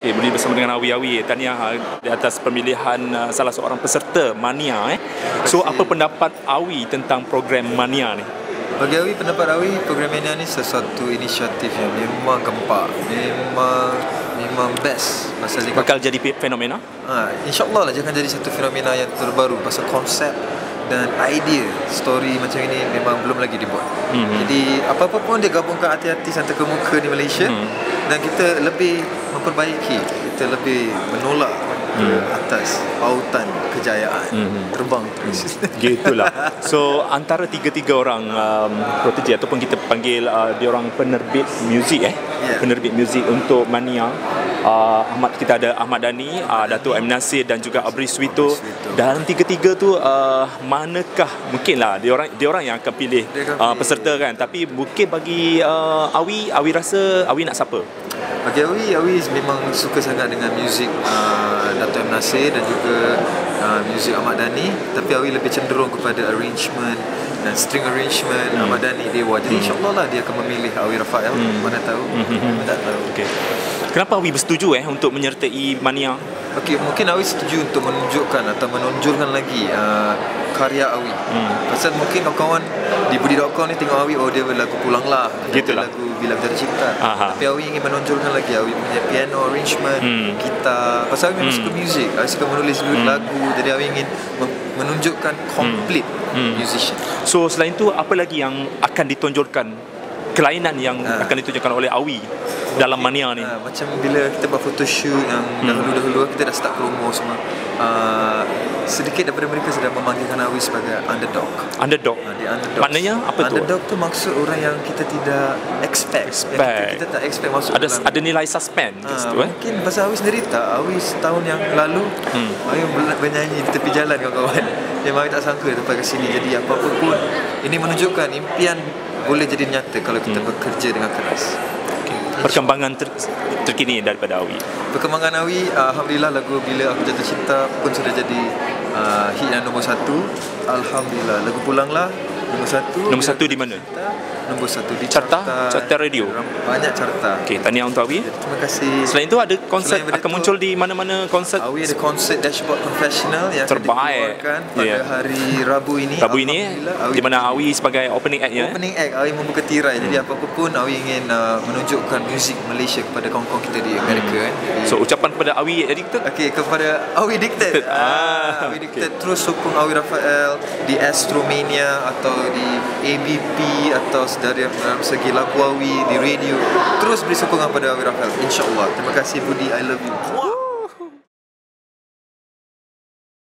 Okay, boleh bersama dengan Awi Awi Tahniah uh, di atas pemilihan uh, salah seorang peserta Mania eh. So apa pendapat Awi tentang program Mania ni? Bagi Awi, pendapat Awi, program Mania ni sesuatu inisiatif yang memang gempak. Memang memang best pasal dia Bakal jadi fenomena? ha, InsyaAllah lah akan jadi satu fenomena yang terbaru pasal konsep dan idea story macam ini memang belum lagi dibuat. Mhm. Jadi apa-apa pun dia gabungkan artis-artis yang terkemuka di Malaysia Mhm. dan kita lebih memperbaiki, kita lebih menolak ke atas pautan kejayaan Mhm. terbang terus. Gitulah. So antara tiga-tiga orang um, protege ataupun kita panggil uh, dia orang penerbit muzik eh. Ya. Penerbit muzik untuk Mania. Uh, Ahmad kita ada Ahmad Dani, uh, Datuk M Nasir dan juga Abri Swito. Dan tiga-tiga tu uh, manakah mungkinlah dia orang dia orang yang akan pilih uh, peserta kan. Tapi mungkin bagi uh, Awi, Awi rasa Awi nak siapa? Bagi Awi, Awi memang suka sangat dengan muzik uh, Dato' M. Nasir dan juga uh, muzik Ahmad Dhani Tapi Awi lebih cenderung kepada arrangement dan string arrangement hmm. Ahmad Dhani, Dewa Jadi insyaAllah lah dia akan memilih Awi Rafael hmm. Mana tahu, hmm. tak tahu Okey. Kenapa Awi bersetuju eh untuk menyertai Mania? Okey, mungkin Awi setuju untuk menunjukkan atau menonjolkan lagi uh, karya Awi. Hmm. Pasal mungkin kawan-kawan di budi.com ni tengok Awi, oh dia lagu Pulanglah. dia Gitulah. Lagu Bila Kita Tercipta. Aha. Tapi Awi ingin menonjolkan lagi Awi punya piano arrangement, Hmm. gitar. Pasal Awi memang Hmm. suka muzik. Awi suka menulis Hmm. lagu. Jadi Awi ingin menunjukkan complete Hmm. musician. So selain tu apa lagi yang akan ditonjolkan kelainan yang Ah. akan ditunjukkan oleh Awi dalam Mania ni? Ha, macam bila kita buat photoshoot yang Hmm. dahulu-dahulu kita dah start promo semua. Uh, sedikit daripada mereka sudah memanggilkan Awi sebagai underdog. Underdog. Ha, dia underdog. Maknanya apa tu? Underdog tu maksud orang yang kita tidak expect. Expect. Yang kita, kita tak expect masuk Ada dalam. ada nilai suspend Ha, kat situ eh. mungkin pasal Awi sendiri tak Awi setahun yang lalu Hmm. Awi ber- bernyanyi di tepi jalan kawan-kawan Memang Awi tak sangka sampai ke sini Jadi apa-apa pun Ini menunjukkan impian boleh jadi nyata Kalau kita Hmm. bekerja dengan keras Perkembangan ter, terkini daripada Awi. Perkembangan Awi, Alhamdulillah lagu Bila Aku Jatuh Cinta pun sudah jadi uh, hit yang nombor satu Alhamdulillah, lagu Pulanglah nombor satu Nombor satu di mana? Cinta, Nombor satu di Carta? carta Carta radio? Banyak carta Okey, tahniah untuk Awi. Terima kasih Selain itu ada konsert akan tu, muncul di mana-mana konsert Awi ada konsert Dashboard Confessional yang Terbaik. akan pada Ya. hari Rabu ini. Rabu ini Awi di mana Awi sebagai opening act ya. eh? Opening act Awi membuka tirai. Jadi apa-apa pun Awi ingin uh, menunjukkan muzik Malaysia kepada kawan-kawan kita di Amerika kan. Jadi, So ucapan kepada Awi editor Okey kepada Awi Dicted. Ah, Awi Dicted terus sokong Awi Rafael di Astromania atau di ABP atau dari dalam segi lagu Awi di radio. Terus beri sokongan pada Awi Rafael. InsyaAllah. Terima kasih Budi. I love you.